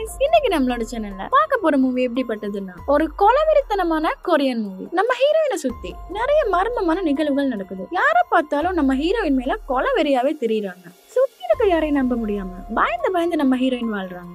Guys இன்னைக்கு நம்மளோட சேனல்ல பார்க்க போற மூவி எப்படிப்பட்டதுன்னா ஒரு கொலவெறித்தனமான கொரியன் மூவி நம்ம ஹீரோயினை சுத்தி நிறைய மர்மமான நிகழ்வுகள் நடக்குது. யாரை பார்த்தாலும் நம்ம ஹீரோயின் மேல கொலவெறியாவே தெரியுறாங்க. சுத்தி இருக்க யாரையும் நம்ப முடியாம பயந்து பயந்து நம்ம ஹீரோயின் வாழ்றாங்க.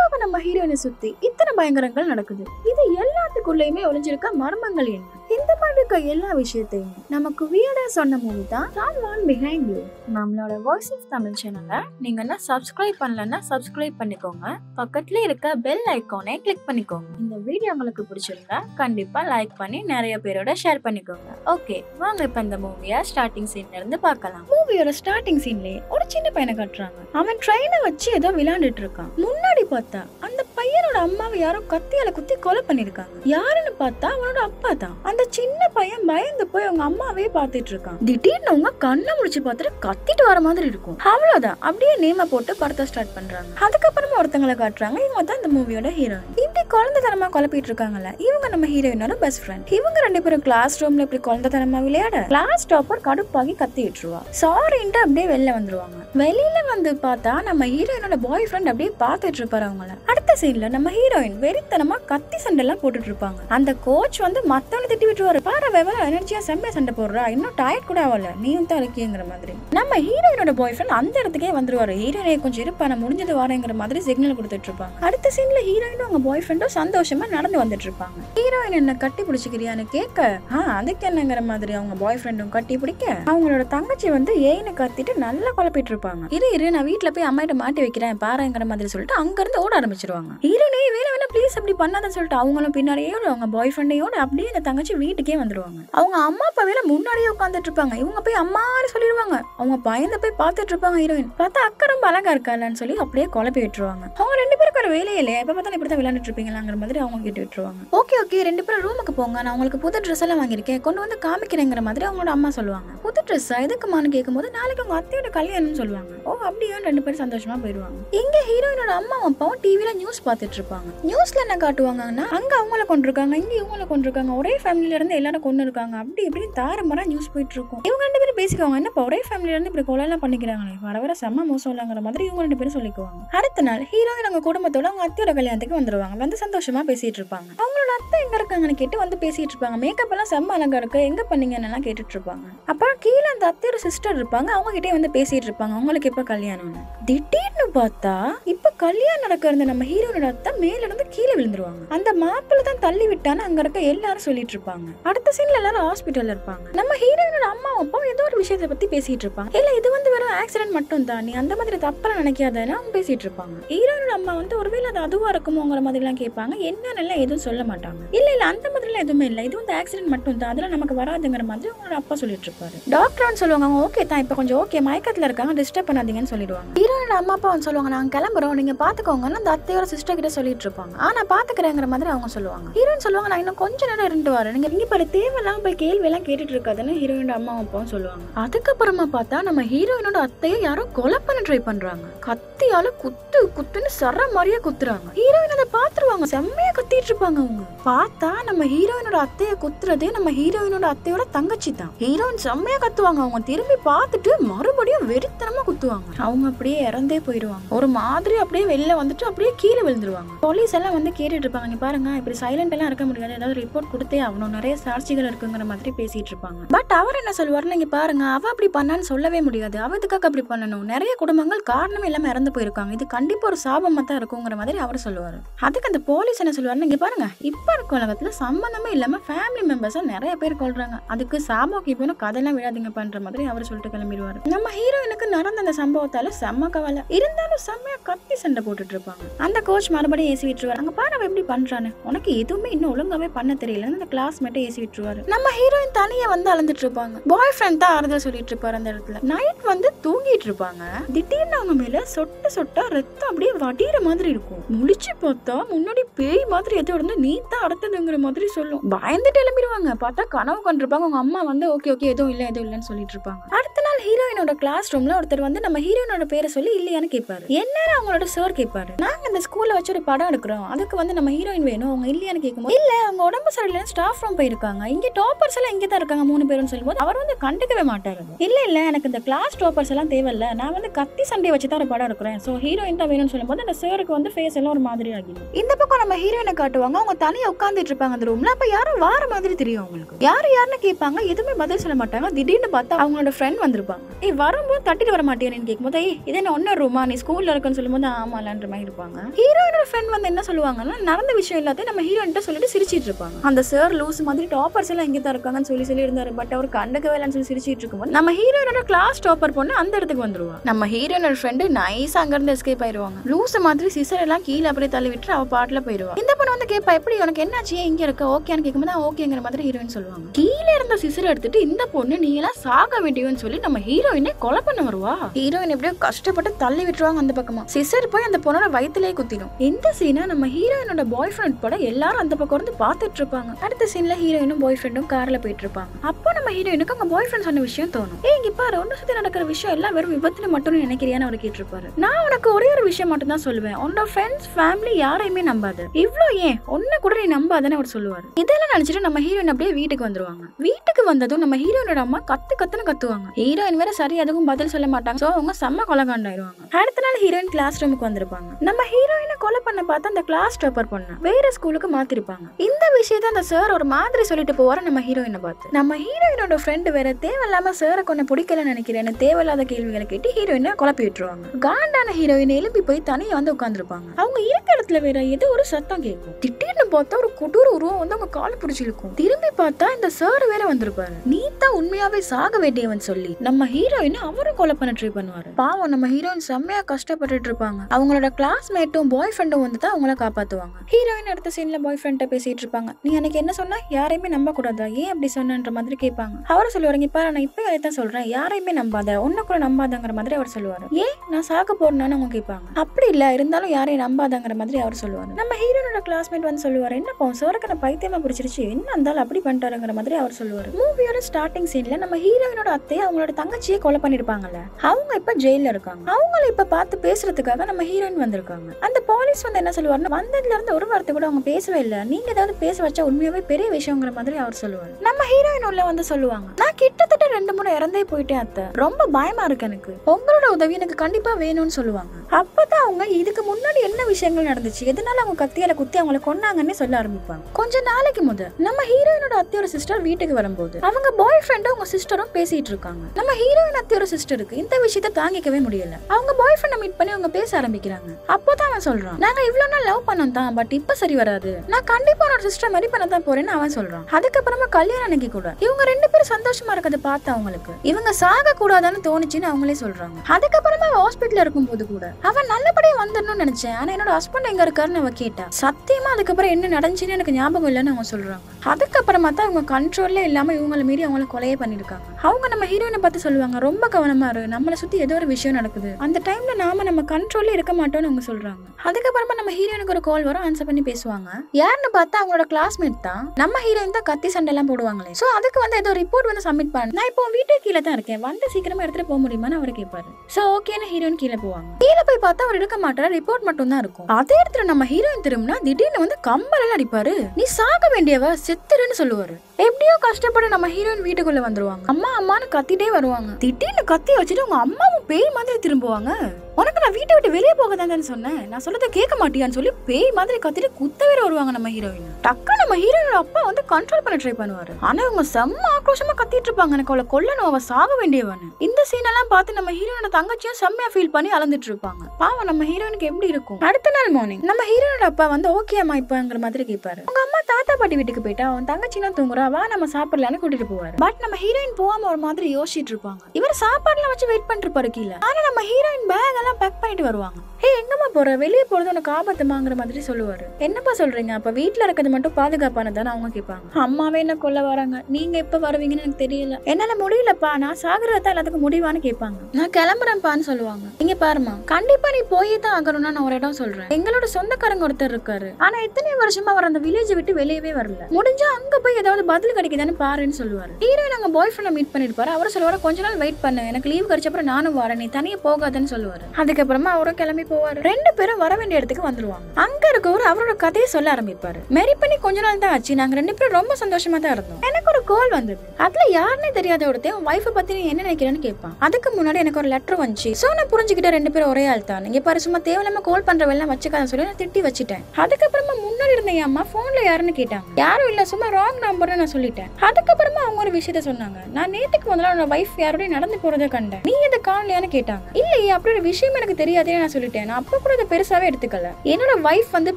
எதுக்காக நம்ம ஹீரோயினை சுத்தி இத்தனை பயங்கரங்கள் நடக்குது. இது எல்லாத்துக்குள்ளயுமே ஒளிஞ்சிருக்க மர்மங்கள் என்ன? இந்த மாதிரி இருக்க எல்லா விஷயத்தையும் நமக்கு வியடா சொன்ன மூவி தான் தான் வான் பிஹைண்ட் யூ நம்மளோட வாய்ஸ் ஆஃப் தமிழ் சேனலை நீங்க என்ன சப்ஸ்கிரைப் பண்ணலன்னா சப்ஸ்கிரைப் பண்ணிக்கோங்க. பக்கத்துல இருக்க பெல் ஐக்கானை கிளிக் பண்ணிக்கோங்க. இந்த வீடியோ உங்களுக்கு பிடிச்சிருந்தா கண்டிப்பா லைக் பண்ணி நிறைய பேரோட ஷேர் பண்ணிக்கோங்க. ஓகே வாங்க இப்ப இந்த மூவிய ஸ்டார்டிங் சீன்ல இருந்து பார்க்கலாம். மூவியோட ஸ்டார்டிங் சீன்லயே ஒரு சின்ன பையனை கட்டுறாங்க. அவன் ட்ரெயினை வச்சு ஏதோ விளையாண்டுட்டு இருக்கான். முன்னாடி பார்த்தா அந்த பையனோட அம்மாவை யாரோ கத்தியால குத்தி கொலை பண்ணிருக்காங்க யாருன்னு பார்த்தா அவனோட அப்பா தான். அந்த சின்ன பையன் பயந்து போய் அவங்க அம்மாவே பார்த்துட்டு இருக்கான். திடீர்னு அவங்க கண்ணை முடிச்சு பார்த்துட்டு கத்திட்டு வர மாதிரி இருக்கும். அவ்வளவுதான். அப்படியே நேம போட்டு படத்தை ஸ்டார்ட் பண்றாங்க. அதுக்கப்புறமா ஒருத்தங்களை காட்டுறாங்க. இவங்க தான் இந்த மூவியோட ஹீரோயின் இப்படி குழந்தைத்தனமா குழப்பிட்டு இருக்காங்கல்ல இவங்க நம்ம ஹீரோயினோட பெஸ்ட் ஃப்ரெண்ட் இவங்க ரெண்டு பேரும் கிளாஸ் ரூம்ல இப்படி குழந்தைத்தனமா விளையாட கிளாஸ் டாப்பர் கடுப்பாகி கத்தி விட்டுருவா. சாரின்ட்டு அப்படியே வெளில வந்துருவாங்க. வெளியில வந்து பார்த்தா நம்ம ஹீரோயினோட பாய் ஃப்ரெண்ட் அப்படியே பார்த்துட்டு இருப்பாரு அவங்கள அடுத்த சீன்ல நம்ம ஹீரோயின் வெறித்தனமா கத்தி சண்டை எல்லாம் போட்டுட்டு இருப்பாங்க அந்த கோச் வந்து மத்தவங்க திட்டி விட்டுருவாரு. பாரு வெவல எனர்ஜியா செம்மையா சண்டை போடுறா. இன்னும் டயர்ட் கூட ஆகல. நீயும் தான் இருக்கியங்கிற மாதிரி. நம்ம ஹீரோயினோட பாய் ஃப்ரெண்ட் அந்த இடத்துக்கே வந்துருவாரு. ஹீரோயினை கொஞ்சம் இருப்பா. நான் முடிஞ்சது வரேங்கிற மாதிரி சிக்னல் கொடுத்துட்டு இருப்பாங்க அடுத்த சீன்ல ஹீரோயினும் அவங்க பாய் ஃப்ரெண்டும் சந்தோஷமா நடந்து வந்துட்டு இருப்பாங்க ஹீரோயின் என்ன கட்டி பிடிச்சிக்கிறியான்னு கேட்க ஆ அதுக்கு என்னங்கிற மாதிரி அவங்க பாய் ஃப்ரெண்டும் கட்டி பிடிக்க அவங்களோட தங்கச்சி வந்து ஏன்னு கத்திட்டு நல்லா குழப்பிட்டு இருப்பாங்க இரு இரு நான் வீட்டுல போய் அம்மாட்ட மாட்டி வைக்கிறேன். பாருங்கிற மாதிரி சொல்லிட்டு அங்க இருந்து ஓட ஆரம்பிச்சிருவாங்க. ஹீரோனே வேலை வேலை ப்ளீஸ் அப்படி பண்ணாதன்னு சொல்லிட்டு அவங்களும் பின்னாடியே அவங்க பாய் ஃப்ரெண்டையோட அப்படியே அந்த தங்கச்சி வீட்டுக்கே வந்துருவாங்க. அவங்க அம்மா அப்பா வேலை முன்னாடியே உட்காந்துட்டு இருப்பாங்க. இவங்க போய் அம்மான்னு சொல்லிடுவாங்க. அவங்க பயந்து போய் பார்த்துட்டு இருப்பாங்க ஹீரோயின் பார்த்தா அக்கா ரொம்ப அழகா இருக்காளன்னு சொல்லி அப்படியே குழப்பி விட்டுருவாங்க. அவங்க ரெண்டு பேருக்கு ஒரு வேலையே இல்லையா எப்ப பார்த்தாலும் இப்படி தான் விளையாண்டுட்டு இருப்பீங்களாங்கிற மாதிரி அவங்க கிட்ட விட்டுருவாங்க. ஓகே ஓகே ரெண்டு பேரும் ரூமுக்கு போங்க. நான் உங்களுக்கு புது ட்ரெஸ் எல்லாம் வாங்கியிருக்கேன். கொண்டு வந்து காமிக்கிறேங்கிற மாதிரி அவங்களோட அம்மா சொல்லுவாங்க. புது ட்ரெஸ் எதுக்குமான்னு கேட்கும்போது நாளைக்கு உங்க அத்தையோட கல்யாணம்னு சொல்லுவாங்க. ஓ அப்படியே ரெண்டு பேரும் சந்தோஷமா போயிடுவாங்க. இங்க ஹீரோயினோட அம்மாவும் அப்பாவும் டிவியில நியூஸ் பார்த்துட்டு இருப்பாங்க நியூஸ்ல என்ன காட்டுவாங்கன்னா அங்க அவங்கள கொண்டிருக்காங்க இங்க இவங்கள கொண்டிருக்காங்க ஒரே ஃபேமிலில இருந்து எல்லாரும் கொண்டு இருக்காங்க. அப்படி இப்படி தாறுமாறா நியூஸ் போயிட்டு இருக்கும் இவங்க ரெண்டு பேரும் பேசிக்குவாங்க என்ன ஒரே ஃபேமிலில இருந்து இப்படி கொலை எல்லாம் பண்ணிக்கிறாங்களே வர வர செம்ம மோசம் இல்லைங்கிற மாதிரி இவங்க ரெண்டு பேரும் சொல்லிக்குவாங்க. அடுத்த நாள் ஹீரோயின் அவங்க குடும்பத்தோட அவங்க அத்தையோட கல்யாணத்துக்கு வந்துருவாங்க. வந்து சந்தோஷமா பேசிட்டு இருப்பாங்க அவங்களோட அத்தை எங்க இருக்காங்கன்னு கேட்டு வந்து பேசிட்டு இருப்பாங்க மேக்கப் எல்லாம் செம்ம அழகா இருக்கு எங்க பண்ணீங்கன்னு எல்லாம் கேட்டுட்டு இருப்பாங்க அப்புறம் கீழே அந்த அத்தையோட சிஸ்டர் இருப்பாங்க அவங்க கிட்டே வந்து பேசிட்டு இருப்பாங்க அவங்களுக்கு எப்ப கல்யாணம்னு? திடீர்னு பார்த்தா இப்ப கல்யாணம் நடக்கிறது நம்ம ஹீரோனோட அத்தை மேல இருந்து கீழே விழுந்துருவாங்க. அந்த மாப்பிள்ள தான் தள்ளி விட்டான்னு அங்க இருக்க எல்லாரும் சொல்லிட்டு இருப்பாங்க. அடுத்த சீன்ல எல்லாரும் ஹாஸ்பிட்டல்ல இருப்பாங்க. நம்ம ஹீரோயினோட அம்மா அப்பாவும் ஏதோ ஒரு விஷயத்தை பத்தி பேசிட்டு இருப்பாங்க. இல்ல இது வந்து வெறும் ஆக்சிடென்ட் மட்டும் தான். நீ அந்த மாதிரி தப்பெல்லாம் நினைக்காதன்னு அவங்க பேசிட்டு இருப்பாங்க. ஹீரோயினோட அம்மா வந்து ஒருவேளை அது அதுவா இருக்குமோங்கிற மாதிரி எல்லாம் கேட்பாங்க. என்னன்னு எதுவும் சொல்ல மாட்டாங்க. இல்ல இல்ல அந்த மாதிரி எல்லாம் எதுவுமே இல்ல. இது வந்து ஆக்சிடென்ட் மட்டும் தான். அதெல்லாம் நமக்கு வராதுங்கிற மாதிரி அவங்களோட அப்பா சொல்லிட்டு இருப்பாரு. டாக்டர்னு சொல்லுவாங்க. ஓகே தான். இப்ப கொஞ்சம் ஓகே மயக்கத்துல இருக்காங்க. டிஸ்டர்ப் பண்ணாதீங்கன்னு சொல்லிடுவாங்க. ஹீரோயினோட அம்மா அப்பா வந்து சொல்லுவாங்க. நாங்க கிளம்புறோம். நீங்க பாத்துக்கோங்கன்னு அந்த அத்தையோட சிஸ்டர் கிட்ட சொல்லிட்டு இருப்பாங்க. ஆ நான் பாத்துக்கிறேங்கிற மாதிரி அவங்க சொல்லுவாங்க. ஹீரோயின் சொல்லுவாங்க நான் இன்னும் கொஞ்ச நேரம் இருந்து வரேன். நீங்க இங்க பல தேவையில்லாம போய் கேள்வி எல்லாம் கேட்டுட்டு இருக்காதுன்னு ஹீரோயினோட அம்மா அப்பாவும் சொல்லுவாங்க. அதுக்கப்புறமா பார்த்தா நம்ம ஹீரோயினோட அத்தையை யாரோ கொலை பண்ண ட்ரை பண்றாங்க. கத்தியால குத்து குத்துன்னு சர மாதிரியே குத்துறாங்க. ஹீரோயின் அதை பாத்துருவாங்க. செம்மையா கத்திட்டு இருப்பாங்க அவங்க. பார்த்தா நம்ம ஹீரோயினோட அத்தையை குத்துறதே நம்ம ஹீரோயினோட அத்தையோட தங்கச்சி தான். ஹீரோயின் செம்மையா கத்துவாங்க. அவங்க திரும்பி பார்த்துட்டு மறுபடியும் வெறித்தனமா குத்துவாங்க. அவங்க அப்படியே இறந்தே போயிடுவாங்க. ஒரு மாதிரி அப்படியே வெளில வந்துட்டு அப்படியே கீழே விழுந்துருவாங்க. போலீஸ் எல்லாம் வந்து கேட்டுட்டு இருப்பாங்க. "இங்க பாருங்க இப்படி சைலண்ட் எல்லாம் இருக்க முடியாது. ஏதாவது ரிப்போர்ட் கொடுத்தே ஆகணும். நிறைய சாட்சிகள் இருக்குங்கிற மாதிரி பேசிட்டு இருப்பாங்க. பட் அவர் என்ன சொல்லுவாருன்னு இங்க பாருங்க அவ அப்படி பண்ணான்னு சொல்லவே முடியாது. அவ இதுக்காக அப்படி பண்ணணும். நிறைய குடும்பங்கள் காரணமே இல்லாம இறந்து போயிருக்காங்க. இது கண்டிப்பா ஒரு சாபமா தான் இருக்குங்கிற மாதிரி அவர் சொல்லுவாரு. அதுக்கு அந்த போலீஸ் என்ன சொல்லுவாருன்னு இங்க பாருங்க இப்ப இருக்க உலகத்துல சம்பந்தமே இல்லாம ஃபேமிலி மெம்பர்ஸா நிறைய பேர் கொள்றாங்க அதுக்கு சாபம் இப்போ கதையெல்லாம் விடாதீங்க பண்ற மாதிரி அவர் சொல்லிட்டு கிளம்பிடுவாரு. நம்ம ஹீரோயினுக்கு நடந்த அந்த சம்பவத்தால செம்ம கவலை. இருந்தாலும் செம்மையா கத்தி சண்டை போட்டுட்டு இருப்பாங்க அந்த கோச் மறுபடியும் ஏசி விட்டுருவாரு. அங்க பாரு எப்படி பண்றான்னு. உனக்கு எதுவுமே இன்னும் ஒழுங்காவே பண்ண தெரியலன்னு அந்த கிளாஸ்மேட்டை ஏசி விட்டுருவாரு. நம்ம ஹீரோயின் தனியா வந்து அழுந்துட்டு இருப்பாங்க பாய் ஃப்ரெண்ட் தான் ஆறுதல் சொல்லிட்டு இருப்பாரு அந்த இடத்துல. நைட் வந்து தூங்கிட்டு இருப்பாங்க திடீர்னு அவங்க மேல சொட்ட சொட்டா ரத்தம் அப்படியே வடிகிற மாதிரி இருக்கும். முழிச்சு பார்த்தா முன்னாடி பேய் மாதிரி எதோ இருந்து நீ தான் அடுத்ததுங்கிற மாதிரி சொல்லும். பயந்துட்டு எழுப்பிடுவாங்க பார்த்தா கனவு கண்டிருப்பாங்க. அவங்க அம்மா வந்து ஓகே ஓகே எதுவும் இல்லை எதுவும் இல்லைன்னு சொல்லிட்டு இருப்பாங்க அடுத்த நாள் ஹீரோயினோட கிளாஸ் ரூம்ல ஒருத்தர் வந்து நம்ம ஹீரோயினோட பேரை சொல்லி இல்லையான்னு கேட்பாரு. என்ன அவங்களோட சார் கேட்பாரு நாங்க இந்த ஸ்கூல்ல வச்சு ஒரு படம் எடுக்கிறோம். அதுக்கு வந்து நம்ம ஹீரோயின் வேணும். அவங்க இல்லையான்னு கேட்கும்போது இல்ல அவங்க உடம்பு சரியில்லைன்னு ஸ்டாஃப் ரூம் போயிருக்காங்க. இங்க டாப்பர்ஸ் எல்லாம் இங்கே தான் இருக்காங்க மூணு பேரும் சொல்லும்போது அவர் வந்து கண்டுக்கவே மாட்டாரு. இல்ல இல்ல எனக்கு இந்த கிளாஸ் டாப்பர்ஸ் எல்லாம் தேவையில்ல. நான் வந்து கத்தி சண்டை வச்சு தான் ஒரு படம் எடுக்கிறேன். ஸோ ஹீரோயின் தான் வேணும்னு சொல்லும்போது அந்த சாருக்கு வந்து ஃபேஸ் எல்லாம் ஒரு மாதிரி ஆகிடும். இந்த பக்கம் நம்ம ஹீரோயினை காட்டுவாங்க. அவங்க தனியா உட்காந்துட்டு இருப்பாங்க அந்த ரூம்ல அப்ப யாரும் வார மாதிரி தெரியும் அவங்களுக்கு. யாரு யாருன்னு கேட்பாங்க எதுவுமே பதில் சொல்ல மாட்டாங்க. திடீர்னு பார்த்தா அவங்களோட ஃப்ரெண்ட் வந்திருப்பாங்க. ஏ வரும்போது தட்டிட்டு வர மாட்டேன்னு கேட்கும்போது ஏய் இது என்ன ஒன்னும் ரூமா நீ ஸ்கூல்ல இருக்குன்னு சொல்லும்போது ஆமாலன்ற மாதிரி இருப்பாங்க. ஹீரோயினோட ஃப்ரெண்ட் வந்து என்ன சொல்லுவாங்கன்னா நடந்த விஷயம் எல்லாத்தையும் நம்ம ஹீரோயின்ட்ட சொல்லிட்டு சிரிச்சிட்டு இருப்பாங்க. அந்த சார் லூஸ் மாதிரி டாப்பர்ஸ் எல்லாம் இங்கே தான் இருக்காங்கன்னு சொல்லி சொல்லி இருந்தாரு பட் அவர் கண்டுக்கவே இல்லைன்னு சொல்லி சிரிச்சிட்டு இருக்கும்போது நம்ம ஹீரோயினோட கிளாஸ் டாப்பர் பொண்ணு அந்த இடத்துக்கு வந்துருவா. நம்ம ஹீரோயினோட ஃப்ரெண்டு நைஸ் அங்க இருந்து எஸ்கேப் ஆயிருவாங்க. லூஸ் மாதிரி சிசர் எல்லாம் கீழே அப்படியே தள்ளி விட்டு அவ பாட்டுல போயிருவா. இந்த பொண்ணு வந்து கேட்பா எப்படி உனக்கு என்னாச்சு? இங்க இருக்க? ஓகேன்னு கேட்கும்போது ஓகேங்கிற மாதிரி ஹீரோயின் சொல்லுவாங்க. கீழே இருந்த சிசர் எடுத்துட்டு இந்த பொண்ணு நீ எல்லாம் சாக வேண்டியவன்னு சொல்லி நம்ம ஹீரோயினை கொலை பண்ண வருவா. ஹீரோயின் எப்படியோ கஷ்டப்பட்டு தள்ளி விட்டுருவாங்க அந்த பக்கமா. சிசர் போய் அந்த பொண்ணோட வயிற்றுலேயே குத்திடும். இந்த சீனை நம்ம ஹீரோயினோட பாய் ஃப்ரெண்ட் பட எல்லாரும் அந்த பக்கம் இருந்து பார்த்துட்டு இருப்பாங்க. அடுத்த சீன்ல ஹீரோயினும் பாய் ஃப்ரெண்டும் கார்ல போயிட்டு இருப்பாங்க. அப்போ நம்ம ஹீரோயினுக்கு அவங்க பாய் ஃப்ரெண்ட் சொன்ன விஷயம் தோணும். ஏ இங்க பாரு ஒன்னு சுத்தி நடக்கிற விஷயம் எல்லாம் வெறும் விபத்துல மட்டும் நினைக்கிறியான்னு அவர் கேட்டிருப்பாரு. நான் உனக்கு ஒரே ஒரு விஷயம் மட்டும் தான் சொல்லுவேன். உன்னோட ஃப்ரெண்ட்ஸ் ஃபேமிலி யாரையுமே நம்பாது. இவ்ளோ ஏன்? ஒன்னு கூட நீ நம்பாதன்னு அவர் சொல்லுவாரு. இதெல்லாம் நினைச்சிட்டு நம்ம ஹீரோயின் அப்படியே வீட்டுக்கு வந்துருவாங்க. வீட்டுக்கு வந்ததும் நம்ம ஹீரோயினோட அம்மா கத்து கத்துன்னு கத்துவாங்க. ஹீரோயின் வேற சரி அதுவும் பதில் சொல்ல மாட்டாங்க. சோ அவங்க செம்ம கொலகாண்டாயிருவாங்க அடுத்த நாள் ஹீரோயின் கிளாஸ் ரூமுக்கு வந்திருப்பாங்க. நம்ம ஹீரோயினை கொலை பண்ண பார்த்து அந்த கிளாஸ் டாப்பர் பண்ண? வேற ஸ்கூலுக்கு மாத்திருப்பாங்க. இந்த விஷயத்த அந்த சார் ஒரு மாதிரி சொல்லிட்டு போவாரு நம்ம ஹீரோயினை பார்த்து. நம்ம ஹீரோயினோட ஃப்ரெண்டு வேற தேவையில்லாம சாரை கொஞ்சம் பிடிக்கலன்னு நினைக்கிறேன்னு தேவையில்லாத கேள்விகளை கேட்டு ஹீரோயினை குழப்பி விட்டுருவாங்க. காண்டான ஹீரோயின் எழுப்பி போய் தனியா வந்து உட்காந்துருப்பாங்க அவங்க இருக்க இடத்துல வேற ஏதோ ஒரு சத்தம் கேட்கும். திடீர்னு பார்த்தா ஒரு கொடூர உருவம் வந்து அவங்க கால் பிடிச்சிருக்கும் திரும்பி பார்த்தா இந்த சார் வேற வந்திருப்பாரு. நீ தான் உண்மையாவே சாக வேண்டியவன் சொல்லி நம்ம ஹீரோயின் அவரும் கொலை பண்ண ட்ரை பண்ணுவாரு. பாவம் நம்ம ஹீரோயின் செம்மையா கஷ்டப்பட்டுட்டு இருப்பாங்க. அவங்களோட கிளாஸ்மேட்டும் பாய் ஃப்ரெண்டும் வந்து தான் அவங்கள காப்பாத்துவாங்க. ஹீரோயின் அடுத்த சீன்ல பாய் ஃப்ரெண்ட்டை பேசிட்டு இருப்பாங்க. நீ எனக்கு என்ன சொன்னால் யாரையுமே நம்ப கூடாதா ஏன் அப்படி சொன்னன்ற மாதிரி கேட்பாங்க. அவர் சொல்லுவாருங்க இப்ப நான் இப்ப அதை தான் சொல்றேன். யாரையுமே நம்பாத. ஒன்று கூட நம்பாதங்கிற மாதிரி அவர் சொல்லுவாரு. ஏன்? நான் சாக்க போறேன்னு அவங்க கேட்பாங்க. அப்படி இல்ல. இருந்தாலும் யாரையும் நம்பாதங்கிற மாதிரி அவர் சொல்லுவாரு. நம்ம ஹீரோனோட கிளாஸ்மேட் வந்து சொல்லுவாரு என்னப்பா சோரக்கனை பைத்தியமா பிடிச்சிருச்சு. என்ன இருந்தாலும் அப்படி பண்ணிட்டாருங்கிற மாதிரி அவர் சொல்லுவாரு. மூவியோட ஸ்டார்டிங் சீன்ல நம்ம ஹீரோயினோட அத்தையை அவங்களோட தங்கச்சியை கொலை பண்ணிருப்பாங்கல்ல. அவங்க இப்ப ஜெயில இருக்காங்க. அவங்கள இப்ப பார்த்து பேசுறதுக்காக நம்ம ஹீரோயின் வந்திருக்காங்க. அந்த போலீஸ் வந்து என்ன சொல்லுவாருன்னா வந்ததுல இருந்து ஒரு வார்த்தை கூட அவங்க பேசவே இல்ல. நீங்க ஏதாவது பேச வச்சா உண்மையாவே பெரிய விஷயங்கிற மாதிரி அவர் சொல்லுவாரு. நம்ம ஹீரோயின் உள்ள வந்து சொல்லுவாங்க நான் கிட்டத்தட்ட ரெண்டு மூணு இறந்தே போயிட்டேன் அத்தை. ரொம்ப பயமா இருக்கு எனக்கு. உங்களோட உதவி எனக்கு கண்டிப்பா வேணும்னு சொல்லுவாங்க. அப்பதான் அவங்க இதுக்கு முன்னாடி என்ன விஷயங்கள் நடந்துச்சு எதனால அவங்க கத்தியால குத்தி அவங்கள கொன்னாங்கன்னு சொல்ல ஆரம்பிப்பாங்க. கொஞ்ச நாளைக்கு முத நம்ம ஹீரோயினோட அத்தையோட சிஸ்டர் வீட்டுக்கு வரும்போது அவங்க பாய் ஃப்ரெண்டும் அவங்க சிஸ்டரும் பேசிட்டு இருக்காங்க. நம்ம ஹீரோயின் அத்தையோட சிஸ்டருக்கு இந்த விஷயத்த தாங்கிக்கவே முடியல. அவங்க பாய் ஃப்ரெண்டை மீட் பண்ணி அவங்க பேச ஆரம்பிக்கிறாங்க. அப்போதான் அவன் சொல்றான் நாங்க இவ்வளவு நாள் லவ் பண்ணோம் தான் பட் இப்ப சரி வராது. நான் கண்டிப்பா என்னோட சிஸ்டர் மாதிரி பண்ண தான் போறேன்னு அவன் சொல்றான். அதுக்கப்புறமா கல்யாணம் அன்னைக்கு கூட இவங்க ரெண்டு பேரும் சந்தோஷமா இருக்கிறத பார்த்து அவங்களுக்கு இவங்க சாக கூடாதுன்னு தோணுச்சுன்னு அவங்களே சொல்றாங்க. அதுக்கப்புறமா அவ ஹாஸ்பிட்டல் இருக்கும்போது கூட அவன் நல்லபடியா வந்துடணும்னு நினைச்சேன். ஆனா என்னோட ஹஸ்பண்ட் எங்க இருக்காருன்னு அவ கேட்டா சத்தியமா அதுக்கப்புறம் என்ன நடந்துச்சுன்னு எனக்கு ஞாபகம் இல்லைன்னு அவங்க சொல்றாங்க. அதுக்கப்புறமா தான் அவங்க கண்ட்ரோல்ல இல்லாமல் இவங்கள மீறி அவங்கள கொலையே பண்ணியிருக்காங்க. அவங்க நம்ம ஹீரோயினை பார்த்து சொல்லுவாங்க ரொம்ப கவனமா இரு. நம்மளை சுத்தி ஏதோ ஒரு விஷயம் நடக்குது. அந்த டைம்ல நாம நம்ம கண்ட்ரோல்ல இருக்க மாட்டோம்னு அவங்க சொல்றாங்க. அதுக்கப்புறமா நம்ம ஹீரோயினுக்கு ஒரு கால் வரும் ஆன்சர் பண்ணி பேசுவாங்க. யாருன்னு பார்த்தா அவங்களோட கிளாஸ்மேட் தான். நம்ம ஹீரோயின் தான் கத்தி சண்டை எல்லாம் போடுவாங்களே. சோ அதுக்கு வந்து ஏதோ ரிப்போர்ட் வந்து சப்மிட் பண்ண நான் இப்போ வீட்டுக்கு கீழே தான் இருக்கேன். வந்து சீக்கிரமா எடுத்துட்டு போக முடியுமான்னு அவர் கேட்பாரு சோ ஓகேன்னு ஹீரோயின் கீழே போவாங்க. கீழே போய் பார்த்தா அவர் எடுக்க மாட்டார்? ரிப்போர்ட் மட்டும் தான் இருக்கும். அதே இடத்துல நம்ம ஹீரோயின் திரும்பினா திடீர்னு வந்து கம்பல் அடிப்பாரு. நீ சாக வேண்டியவ செத்துருன்னு சொல்லுவாரு. எப்படியோ கஷ்டப்பட்டு நம்ம ஹீரோயின் வீட்டுக்குள்ள வந்துருவாங்க. அம்மா அம்மான்னு கத்திட்டே வருவாங்க. திட்டின்னு கத்தி வச்சுட்டு உங்க அம்மாவும் பேய் மாதிரி திரும்புவாங்க. உனக்கு நான் வீட்டை விட்டு வெளியே போக தானே சொன்னேன். நான் சொல்றத கேட்க மாட்டியான்னு சொல்லி பேய் மாதிரி கத்திட்டு குத்த வேற வருவாங்க நம்ம ஹீரோயின் டக்கு நம்ம ஹீரோயினோட அப்பா வந்து கண்ட்ரோல் பண்ண ட்ரை பண்ணுவாரு. ஆனா இவங்க செம்ம ஆக்ரோஷமா கத்திட்டு இருப்பாங்க எனக்கு அவளை கொல்லணும் அவ சாக வேண்டியவன். இந்த சீன் எல்லாம் பார்த்து நம்ம ஹீரோயினோட தங்கச்சியும் செம்மையா ஃபீல் பண்ணி அளந்துட்டு இருப்பாங்க. பாவம் நம்ம ஹீரோயினுக்கு எப்படி இருக்கும்? அடுத்த நாள் மார்னிங் நம்ம ஹீரோயினோட அப்பா வந்து ஓகே அம்மா இப்பங்கிற மாதிரி கேட்பாரு உங்க அம்மா தாத்தா பாட்டி வீட்டுக்கு போயிட்டா அவன் தங்கச்சினா தூங்குறா வா நம்ம சாப்பிடலான்னு கூட்டிட்டு போவாரு. பட் நம்ம ஹீரோயின் போகாம ஒரு மாதிரி யோசிச்சுட்டு இருப்பாங்க. இவர் சாப்பாடுலாம் வச்சு வெயிட் பண்ணிட்டு கீழே. ஆனா நம்ம ஹீரோயின் பேக் பேக் எல்லாம் பேக் பண்ணிட்டு வருவாங்க. ஹே எங்கம்மா போற? வெளியே போறது உனக்கு ஆபத்துமாங்கிற மாதிரி சொல்லுவாரு. என்னப்பா சொல்றீங்க? அப்ப வீட்டுல இருக்கிறது மட்டும் பாதுகாப்பானதானே அவங்க கேட்பாங்க. அம்மாவே என்ன கொல்ல வராங்க? நீங்க எப்ப வருவீங்கன்னு எனக்கு தெரியல. என்னால முடியலப்பா. நான் சாகுறதா எல்லாத்துக்கும் முடிவான்னு கேட்பாங்க. நான் கிளம்புறேன்ப்பான்னு சொல்லுவாங்க. நீங்க பாருமா கண்டிப்பா நீ போயே தான் ஆகணும்னா நான் ஒரு இடம் சொல்றேன். எங்களோட சொந்தக்காரங்க ஒருத்தர் இருக்காரு. ஆனா எத்தனை வருஷமா அவர் அந்த வில்லேஜ் விட்டு வெளியவே வரல. முடிஞ்சா அங்க போய் ஏதாவது பதில் கிடைக்குதான்னு பாருன்னு சொல்லுவாரு. ஹீரோயின் அங்க பாய் ஃப்ரெண்ட் மீட் பண்ணிருப்பாரு. அவர் சொல்லுவாரு கொஞ்ச நாள் வெயிட் பண்ணு. எனக்கு லீவ் கிடைச்ச அப்புறம் நானும் வரேன். நீ தனியே போகாதன்னு சொல்லுவாரு. அதுக்கப்புறமா அவரும் கிளம்பி போவார். ரெண்டு பேரும் வர வேண்டிய இடத்துக்கு வந்துருவாங்க. அங்க இருக்கவர் அவரோட கதையை சொல்ல ஆரம்பிப்பாரு. மெரி பண்ணி கொஞ்ச நாள் தான் ஆச்சு. நாங்க ரெண்டு பேரும் ரொம்ப சந்தோஷமா தான் இருந்தோம். எனக்கு ஒரு கோல் வந்தது. அதுல யாருன்னே தெரியாத ஒருத்தன் ஒய்ஃபை பத்தி நீ என்ன நினைக்கிறேன்னு கேட்பான். அதுக்கு முன்னாடி எனக்கு ஒரு லெட்டர் வந்துச்சு. சோ நான் புரிஞ்சுக்கிட்ட ரெண்டு பேரும் ஒரே ஆள் தான். நீங்க பாரு சும்மா தேவையில்லாம கோல் பண்ற வேலை வச்சுக்காத சொல்லி நான் திட்டி வச்சுட்டேன். அதுக்கப்புறமா முன்னாடி இருந்த என் அம்மா போன்ல யாருன்னு கேட்டாங்க. யாரும் இல்ல சும்மா ராங் நம்பர்னு நான் சொல்லிட்டேன். அதுக்கப்புறமா அவங்க ஒரு விஷயத்த சொன்னாங்க. நான் நேத்துக்கு முதல்ல உன்னோட வைஃப் யாரோடய நடந்து போறதை கண்டேன். நீ இதை காணலையான்னு கேட்டாங்க. இல்லையே அப்படி ஒரு விஷயம் எனக்கு தெரியாதே நான் சொல்லிட்டேன். நான் அப்ப கூட அதை பெருசாவே எடுத்துக்கல. என்னோட வைஃப் வந்து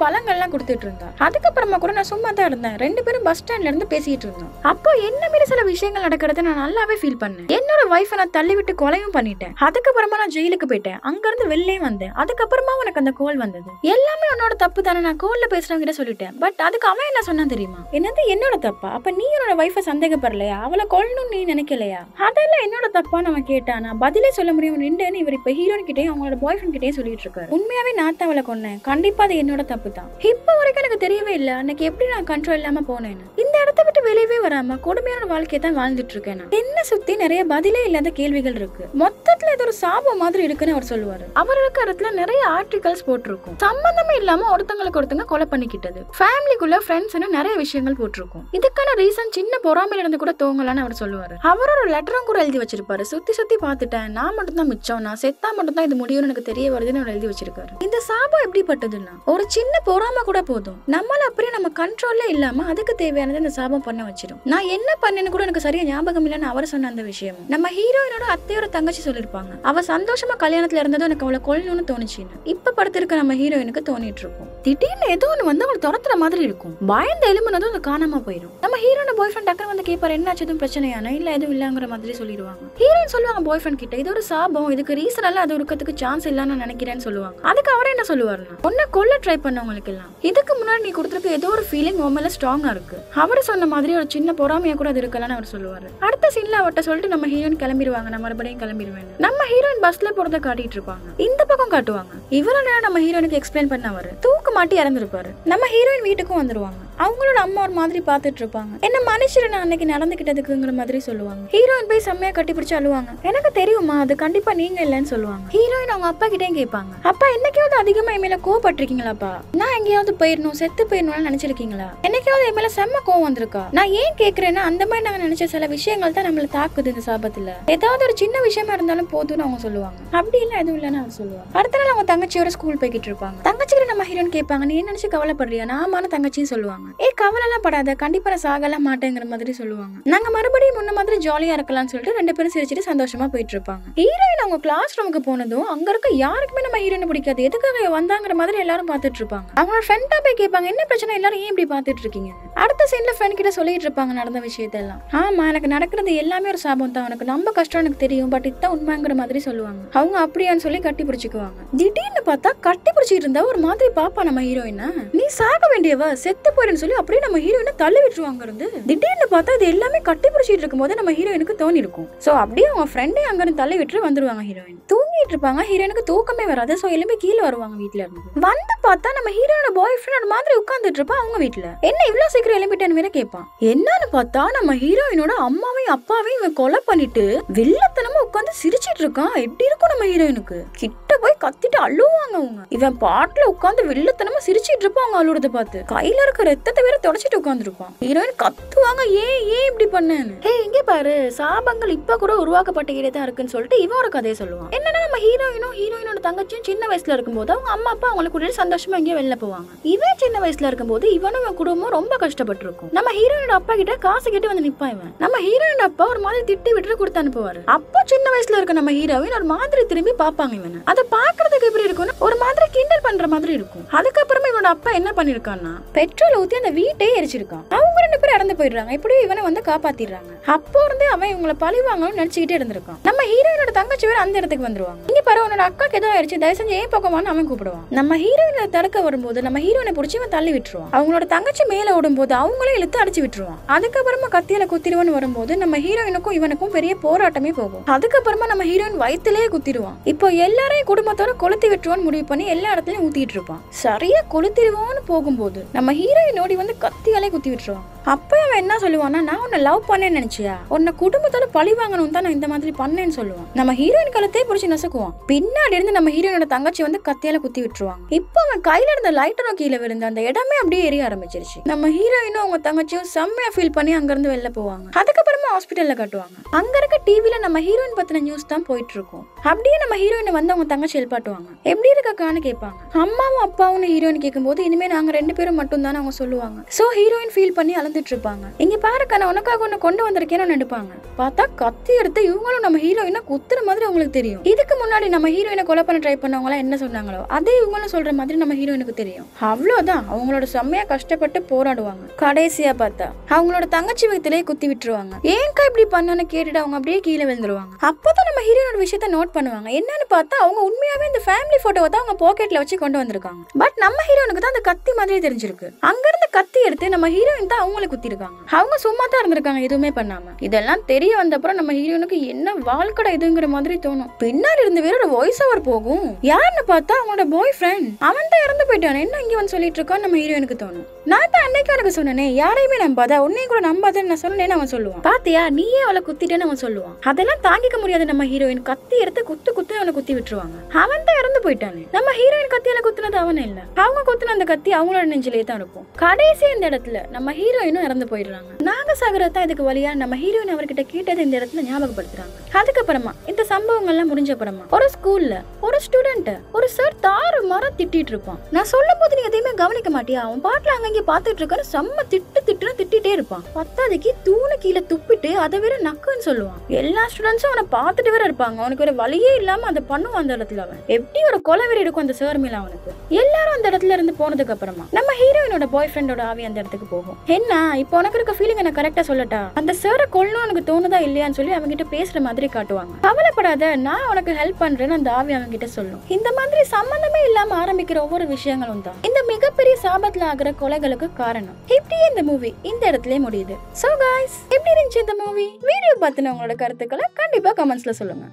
பழங்கள்லாம் கொடுத்துட்டு இருந்தா. அதுக்கப்புறமா கூட நான் சும்மா தான் இருந்தேன். ரெண்டு பேரும் பஸ் ஸ்டாண்ட்ல இருந்து பேசிட்டு இருந்தோம். அப்போ என்ன மீறி சில விஷயங்கள் நடக்கிறத நான் நல்லாவே ஃபீல் பண்ணேன். என்னோட வைஃபை நான் தள்ளி விட்டு கொலையும் பண்ணிட்டேன். அதுக்கப்புறமா நான் ஜெயிலுக்கு போயிட்டேன். அங்க இருந்து வெளியே வந்தேன். அதுக்கப்புறமா உனக்கு அந்த கோல் வந்தது. எல்லாமே உன்னோட தப்பு தானே. நான் கோல்ல பேசுறவங்க கிட்ட சொல்லிட்டேன். பட் அதுக்கு அவன் என்ன சொன்னான் தெரியுமா? என்னது என்னோட தப்பா? அப்ப நீ என்னோட வைஃபை சந்தேகப்படலையா? அவளை கொல்லணும்னு நீ நினைக்கலையா? அதெல்லாம் என்னோட தப்பான்னு நம்ம கேட்டா நான் பதிலே சொல்ல முடியும் நின்று இவர் இப்ப ஹீரோன் கிட்டே அவங்களோட பாய் ஃப்ரெண்ட் கிட்டே சொல்லிட்டு இருக்காரு. உண்மையாவே நான் தான் அவளை கொன்னேன். கண்டிப்பா அது என்னோட தப்பு தான் இப்போ வரைக்கும் எனக்கு தெரியவே இல்லை. அன்னைக்கு எப்படி நான் கண்ட்ரோல் இல்லாம போனேன்னு. இந்த இடத்த விட்டு வெளியவே வராம கொடுமையான வாழ்க்கையை தான் வாழ்ந்துட்டு இருக்கேன் என்ன சுத்தி நிறைய பதிலே இல்லாத கேள்விகள் இருக்கு. மொத்தத்துல இது ஒரு சாபம் மாதிரி இருக்குன்னு அவர் சொல்லுவாரு. அவர் இருக்கிற இடத்துல நிறைய ஆர்டிகல்ஸ் போட்டிருக்கும். சம்பந்தமே இல்லாம ஒருத்தங்களுக்கு ஒருத்தங்க கொலை பண்ணிக்கிட்டது. ஃபேமிலிக்குள்ள ஃப்ரெண்ட்ஸ்னு நிறைய விஷயங்கள் போட்டிருக்கும். இதுக்கான ரீசன் சின்ன பொறாமையில இருந்து கூட தோங்கலான்னு அவர் சொல்லுவாரு. அவரோட லெட்டரும் கூட எழுதி வச்சிருப்பாரு. சுத்தி சுத்தி பார்த்துட்டேன். நான் மட்டும் தான் மிச்சம். நான் செத்தா மட்டும் தான் இது முடியும்னு எனக்கு தெரிய வருதுன்னு அவர் எழுதி வச்சிருக்காரு. இந்த சாபம் எப்படிப்பட்டதுன்னா ஒரு சின்ன பொறாம கூட போதும். நம்மள அப்படியே நம்ம கண்ட்ரோல்ல இல்லாம அதுக்கு தேவையானது இந்த சாபம் பண்ண வச்சிடும் நான் என்ன பண்ணேன்னு கூட எனக்கு சரியா ஞாபகம் இல்லைன்னு அவர் சொன்ன அந்த விஷயம் நம்ம ஹீரோயினோட அத்தையோட தங்கச்சி சொல்லிருப்பாங்க. அவ சந்தோஷமா கல்யாணத்துல இருந்ததும் எனக்கு அவளை கொல்லணும்னு தோணுச்சுன்னு. இப்ப படுத்திருக்க நம்ம ஹீரோயினுக்கு தோணிட்டு இருக்கும். திடீர்னு ஏதோ ஒண்ணு வந்து அவளை துரத்துற மாதிரி இருக்கும். பயந்து எலும்புனதும் அது காணாம போயிடும் நம்ம ஹீரோட பாய் ஃப்ரெண்ட் டக்குனு வந்து கேட்பாரு என்னாச்சு எதுவும் பிரச்சனையான இல்ல எதுவும் இல்லங்கிற மாதிரி சொல்லிடுவாங்க. ஹீரோயின் சொல்லுவாங்க பாய் ஃப்ரெண்ட் கிட்ட இது ஒரு சாபம். இதுக்கு ரீசன் எல்லாம் அது உனக்கு சான்ஸ் இல்லைன்னு நினைக்கிறேன்னு சொல்லுவாங்க. அதுக்கு அவர் என்ன சொல்லுவாருன்னா உன்னை கொல்ல ட்ரை பண்ணவங்களுக்கு எல்லாம் இதுக்கு முன்னாடி நீ கொடுத்துருக்க ஏதோ ஒரு ஃபீலிங் உன் மேல ஸ்ட்ராங்கா இருக்கு. அவர் சொன்ன மாதிரி ஒரு சின்ன பொறாமையா கூட அது இருக்கலாம்னு அவர் சொல்லுவாரு. அடுத்த சீன்ல அவர்கிட்ட சொல்லிட்டு நம்ம ஹீரோயின் கிளம்பிடுவாங்க நான் மறுபடியும் கிளம்பிடுவேன் நம்ம ஹீரோயின் பஸ்ல போறத காட்டிட்டு இருப்பாங்க. இந்த பக்கம் காட்டுவாங்க. இவ்வளவு நேரம் நம்ம ஹீரோயினுக்கு எக்ஸ்பிளைன் பண்ண அவரு தூக்கு மாட்டி இறந்துருப்பாரு. நம்ம ஹீரோயின் வீட்டுக்கும் வந்துருவாங்க. அவங்களோட அம்மா ஒரு மாதிரி பார்த்துட்டு இருப்பாங்க என்ன மனுஷர் நான் அன்னைக்கு நடந்துகிட்டதுக்குங்கிற மாதிரி சொல்லுவாங்க. ஹீரோயின் போய் செம்மையா கட்டி பிடிச்சு அழுவாங்க. எனக்கு தெரியுமா அது கண்டிப்பா நீங்க இல்லைன்னு சொல்லுவாங்க. ஹீரோயின் அவங்க அப்பா கிட்டே கேட்பாங்க. அப்பா என்னைக்காவது அதிகமா என் மேல கோவப்பட்டிருக்கீங்களாப்பா? நான் எங்கேயாவது போயிடணும் செத்து போயிடணும்னு நினைச்சிருக்கீங்களா? என்னைக்காவது என் மேல செம்ம கோவம் வந்திருக்கா? நான் ஏன் கேக்குறேன்னா அந்த மாதிரி நாங்க நினைச்ச சில விஷயங்கள் தான் நம்மள தாக்குது இந்த சாபத்துல. ஏதாவது ஒரு சின்ன விஷயமா இருந்தாலும் போதும்னு அவங்க சொல்லுவாங்க. அப்படி இல்ல எதுவும் இல்லைன்னு அவங்க சொல்லுவாங்க. அடுத்த நாள் அவங்க தங்கச்சியோட ஸ்கூல் போய்கிட்டு இருப்பாங்க. தங்கச்சிக்கிட்ட நம்ம ஹீரோன் கேட்பாங்க நீ என்ன நினைச்சு கவலைப்படுறியா? நாமான தங்கச்சின்னு சொல்லுவாங்க. ஏ கவலைலாம் படாத. கண்டிப்பா நான் சாகலாம் மாட்டேங்கிற மாதிரி சொல்லுவாங்க. நாங்க மறுபடியும் முன்ன மாதிரி ஜாலியா இருக்கலாம்னு சொல்லிட்டு ரெண்டு பேரும் சிரிச்சிட்டு சந்தோஷமா போயிட்டு இருப்பாங்க. ஹீரோயின் அவங்க கிளாஸ் ரூமுக்கு போனதும் அங்க இருக்க யாருக்குமே நம்ம ஹீரோயின் பிடிக்காது. எதுக்காக வந்தாங்கிற மாதிரி எல்லாரும் பார்த்துட்டு இருப்பாங்க. அவங்களோட ஃப்ரெண்டா போய் கேட்பாங்க என்ன பிரச்சனை? எல்லாரும் ஏன் இப்படி பார்த்துட்டு இருக்கீங்க? அடுத்த சீன்ல ஃப்ரெண்ட் கிட்ட சொல்லிட்டு இருப்பாங்க நடந்த விஷயத்தெல்லாம். ஆமா எனக்கு நடக்கிறது எல்லாமே ஒரு சாபம் தான். உனக்கு நம்ம கஷ்டம் எனக்கு தெரியும் பட் இதுதான் உண்மைங்கிற மாதிரி சொல்லுவாங்க. அவங்க அப்படியான்னு சொல்லி கட்டி பிடிச்சிக்குவாங்க. திடீர்னு பார்த்தா கட்டி பிடிச்சிட்டு இருந்தா ஒரு மாதிரி பாப்பா நம்ம ஹீரோயினா நீ சாக வேண்டியவ செத்து சொல்லி அப்படியே நம்ம ஹீரோயினை தள்ளி விட்டுருவாங்க இருந்து. திடீர்னு பார்த்தா இது எல்லாமே கட்டி பிடிச்சிட்டு இருக்கும்போது நம்ம ஹீரோயினுக்கு தோணி இருக்கும் சோ அப்படியே அவங்க ஃப்ரெண்டே அங்க இருந்து தள்ளி விட்டு வந்துருவாங்க ஹீரோயின். தூங்கிட்டு இருப்பாங்க. ஹீரோயினுக்கு தூக்கமே வராது. சோ எல்லாமே கீழே வருவாங்க வீட்ல இருந்து. வந்து பார்த்தா நம்ம ஹீரோட பாய் ஃப்ரெண்ட் மாதிரி உட்கார்ந்துட்டு இருப்பா அவங்க வீட்டில் என்ன இவ்வளவு சீக்கிரம் எழுப்பிட்டேன்னு வேற கேட்பான் என்னன்னு பார்த்தா நம்ம ஹீரோயினோட அம்மாவையும் அப்பாவையும் இவன் கொலை பண்ணிட்டு வில்லத்தனமா உட்கார்ந்து சிரிச்சிட்டு இருக்கான். எப்படி இருக்கும் நம்ம ஹீரோயினுக்கு? கிட்ட போய் கத்திட்டு அழுவாங்க அவங்க. இவன் பாட்டுல உட்காந்து வில்லத்தனமா சிரிச்சிட்டு இருப்பான் அவங்க அழுறத பார்த்து. கையில இருக்க ரத்தத்தை வேற தொடச்சிட்டு உட்காந்துருப்பான் ஹீரோயின் கத்துவாங்க ஏன் ஏன் இப்படி பண்ணேன்னு? ஹே இங்க பாரு. சாபங்கள் இப்ப கூட உருவாக்கப்பட்டுக்கிட்டே தான் இருக்குன்னு சொல்லிட்டு இவன் ஒரு கதையை சொல்லுவான். என்னன்னா நம்ம ஹீரோயினும் ஹீரோயினோட தங்கச்சியும் சின்ன வயசுல இருக்கும்போது அவங்க அம்மா அப்பா அவங்களை கூட்டிட்டு சந்தோஷமா எங்கேயோ வெளில போவாங்க. இவன் சின்ன வயசுல இருக்கும்போது இவனும் இவன் குடும்பம் ரொம்ப கஷ்டப்பட்டிருக்கும். நம்ம ஹீரோயினோட அப்பா கிட்ட காசு கேட்டு வந்து நிப்பான் இவன். நம்ம ஹீரோயின் அப்பா ஒரு மாதிரி திட்டி விட்டு கொடுத்து அனுப்புவாரு. அப்போ சின்ன வயசுல இருக்க நம்ம ஹீரோயின் ஒரு மாதிரி திரும்பி பாப்பாங்க இவன். அதை பாக்குறதுக்கு எப்படி இருக்கும்னா ஒரு மாதிரி கிண்டல் பண்ற மாதிரி இருக்கும். அதுக்கப்புறமா இவனோட அப்பா என்ன பண்ணிருக்கான்னா பெட்ரோல் ஊத்தி அந்த வீட்டையே எரிச்சிருக்கான். அவங்க ரெண்டு பேரும் இறந்து போயிடுறாங்க. இப்படி இவனை வந்து காப்பாத்திடுறாங்க. அப்போ இருந்தே அவன் இவங்களை பழி வாங்கணும்னு நினைச்சுக்கிட்டே இருந்திருக்கான். நம்ம ஹீரோயினோட தங்கச்சி வேற அந்த இடத்துக்கு வந்துருவாங்க. இங்க பாரு உன்னோட அக்காக்கு ஏதோ ஆயிடுச்சு தயவு செஞ்சு ஏன் பக்கமான்னு அவன் கூப்பிடுவான். நம்ம ஹீரோயினை தடுக்க வரும்போது நம்ம ஹீரோயினை பிடிச்சி இவன் தள்ளி விட்டுருவான். அவங்களோட தங்கச்சி மேல ஓடும்போது அவங்களே இழுத்து அடிச்சு விட்டுருவான். அதுக்கப்புறமா கத்தியில குத்திடுவான்னு வரும்போது நம்ம ஹீரோயினுக்கும் இவனுக்கும் பெரிய போராட்டமே போகும். அதுக்கப்புறமா நம்ம ஹீரோயின் வயிற்றுலயே குத்திடுவான். இப்போ எல்லாரையும் குடும்பத்தோட கொளுத்தி விட்டுருவான்னு முடிவு பண்ணி எல்லா இடத்துலயும் ஊத்திட்டு இருப்பான். சரியா கொளுத்திடுவான்னு போகும்போது நம்ம ஹீரோயின் ஓடி வந்து கத்தியாலே குத்தி விட்டுருவான். அப்போ அவன் என்ன சொல்லுவான்னா நான் உன்னை லவ் பண்ணேன்னு நினைச்சியா? உன்னை குடும்பத்தோட பழி வாங்கணும் தான் நான் இந்த மாதிரி பண்ணேன்னு சொல்லுவான். நம்ம ஹீரோயின் கழுத்தே பிடிச்சி நசுக்குவான். பின்னாடி இருந்து நம்ம ஹீரோயினோட தங்கச்சி வந்து கத்தியால குத்தி விட்டுருவாங்க. இப்போ அவன் கையில இருந்த லைட்டரும் கீழே விழுந்து அந்த இடமே அப்படியே எரிய ஆரம்பிச்சிருச்சு. நம்ம ஹீரோயினும் அவங்க தங்கச்சியும் செம்மையா ஃபீல் பண்ணி அங்கிருந்து வெளில போவாங்க. அதுக்கப்புறமா ஹாஸ்பிட்டல்ல கட்டுவாங்க. அங்க இருக்க டிவில நம்ம ஹீரோயின் பத்தின நியூஸ் தான் போயிட்டு இருக்கும் அப்படியே நம்ம ஹீரோயினை வந்து அவங்க தங்கச்சி எழுப்பாட்டுவாங்க எப்படி இருக்கக்கான்னு கேட்பாங்க. அம்மாவும் அப்பாவும் ஹீரோயின் கேட்கும்போது இனிமே நாங்க ரெண்டு பேரும் மட்டும் தானே அவங்க சொல்லுவாங்க. சோ ஹீரோயின் ஃபீல் பண்ணி அழுந்துட்டு இருப்பாங்க இங்க பாருக்கா நான் உனக்காக ஒண்ணு கொண்டு வந்திருக்கேன்னு நினைப்பாங்க. பார்த்தா கத்தி எடுத்து இவங்களும் நம்ம ஹீரோயினா குத்துற மாதிரி அவங்களுக்கு தெரியும். இதுக்கு முன்னாடி நம்ம ஹீரோயினை கொலை பண்ண ட்ரை பண்ணவங்க என்ன சொன்னாங்களோ அதே இவங்களும் சொல்ற மாதிரி நம்ம ஹீரோயினுக்கு தெரியும். அவ்வளவுதான். அவங்களோட செம்மையா கஷ்டப்பட்டு போராடுவாங்க. கடைசியா பார்த்தா அவங்களோட தங்கச்சி வயிற்றுலயே குத்தி விட்டுருவாங்க. ஏன்கா இப்படி பண்ணனு கேட்டுட்டு அவங்க அப்படியே கீழே விழுந்துருவாங்க. அப்பதான் நம்ம ஹீரோனோட விஷயத்த நோட் பண்ணுவாங்க. என்னன்னு பார்த்தா அவங்க உண்மையாவே இந்த ஃபேமிலி போட்டோவை தான் அவங்க பாக்கெட்ல வச்சு கொண்டு வந்திருக்காங்க. பட் நம்ம ஹீரோனுக்கு தான் அந்த கத்தி மாதிரி தெரிஞ்சிருக்கு. அங்கிருந்து கத்தி எடுத்து நம்ம ஹீரோயின் தான் அவங்கள குத்திருக்காங்க. அவங்க சும்மா தான் இருந்திருக்காங்க எதுவுமே பண்ணாம. இதெல்லாம் தெரிய வந்தப்புறம் நம்ம ஹீரோனுக்கு என்ன வாழ்க்கடை இதுங்கிற மாதிரி தோணும். பின்னாடி இருந்து வேற ஒரு வாய்ஸ் ஓவர் போகும். யாருன்னு பார்த்தா அவங்களோட பாய் ஃப்ரெண்ட் அவன் தான் இறந்து போயிட்டான் என்ன இங்க வந்து சொல்லிட்டு இருக்கான்னு நம்ம ஹீரோனுக்கு தோணும். நான் தான் அன்னைக்கு எனக்கு சொன்னேனே யாரையுமே நம்பாத உன்னையும் கூட நம்பாதன்னு நான் சொன்னேன்னு அவன் சொல்லுவான். பாத்தியா நீயே அவளை குத்திட்டேன்னு அவன் சொல்லுவான். அதெல்லாம் தாங்கிக்க முடியாது நம்ம ஹீரோயின் கத்தி எடுத்து குத்து குத்து அவனை குத்தி விட்டுருவாங்க. அவன் தான் இறந்து போயிட்டானே. நம்ம ஹீரோயின் கத்தியால குத்துனது அவன் இல்ல. அவங்க குத்துன அந்த கத்தி அவங்களோட நெஞ்சிலே தான் இருக்கும். கடைசி இந்த இடத்துல நம்ம ஹீரோயின் இன்னும் இறந்து போயிடுறாங்க. நாக சாகரத் தான் இதுக்கு வழியா நம்ம ஹீரோயின் அவர்கிட்ட கேட்டது இந்த இடத்துல ஞாபகப்படுத்துறாங்க. அதுக்கப்புறமா இந்த சம்பவங்கள்லாம் முடிஞ்ச அப்புறமா ஒரு ஸ்கூல்ல ஒரு ஸ்டூடெண்ட் ஒரு சார் தாறு மரம் திட்டிட்டு இருப்பான். நான் சொல்லும் போது நீ எதையுமே கவனிக்க மாட்டியா? அவன் பாட்டுல அங்கங்க பாத்துட்டு இருக்காரு செம்ம திட்டு திட்டுன்னு திட்டிட்டே இருப்பான். பத்தாதைக்கு தூணு கீழே துப்பிட்டு அதை வேற நக்குன்னு சொல்லுவான். எல்லா ஸ்டூடெண்ட்ஸும் அவனை பார்த்துட்டு வேற இருப்பாங்க. அவனுக்கு ஒரு வழியே இல்லாம அதை பண்ணுவான் அந்த இடத்துல அவன். எப்படி ஒரு கொலை வெறி இருக்கும் அந்த சார் மேல அவனுக்கு? எல்லாரும் அந்த இடத்துல இருந்து போனதுக்கு அப்புறமா நம்ம ஹீரோயினோட பாய் ஃப்ரெண்டோட ஆவி அந்த இடத்துக்கு போகும். என்ன? இப்போ உனக்கு இருக்க ஃபீலிங் என்ன கரெக்டா சொல்லட்டா? அந்த சாரை கொள்ளணும் உனக்கு தோணுதா இல்லையான்னு சொல்லி அவங்க கிட்ட பேசுற மாதிரி காட்டுவாங்க. கவலைப்படாத நான் உனக்கு ஹெல்ப் பண்றேன்னு அந்த ஆவி அவங்க கிட்ட சொல்லும். இந்த மாதிரி சம்பந்தமே இல்லாம ஆரம்பிக்கிற ஒவ்வொரு விஷயங்களும் தான். இந்த மிகப்பெரிய சாபத்துல ஆகிற கொலைகளுக்கு காரணம். இப்படியே இந்த மூவி இந்த இடத்துல முடியுது. சோ காய்ஸ் எப்படி இருந்துச்சு இந்த மூவி வீடியோ பத்தின உங்களோட கருத்துக்களை கண்டிப்பா கமெண்ட்ஸ்ல சொல்லுங்க.